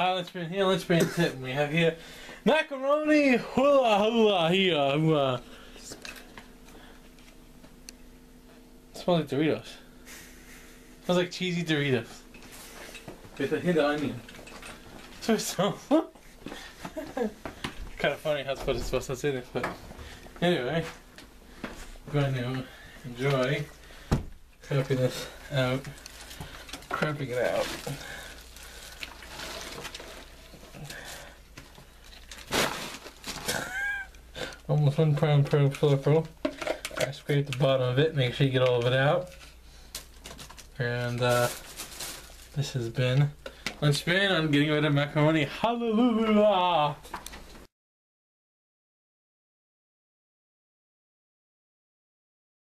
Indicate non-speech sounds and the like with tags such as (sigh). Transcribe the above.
Hi, let's bring here, let's bring tip. We have here macaroni hula hula here hula. Uh, smells like Doritos. smells like cheesy Doritos. With a hint of onion. So it smells. (laughs) kind of funny how it's supposed to say this, but anyway, we're going to enjoy crapping this out, crapping it out. Almost one pound per peripheral. I scrape the bottom of it, make sure you get all of it out. And uh, this has been Lunchman on getting rid of macaroni. Hallelujah!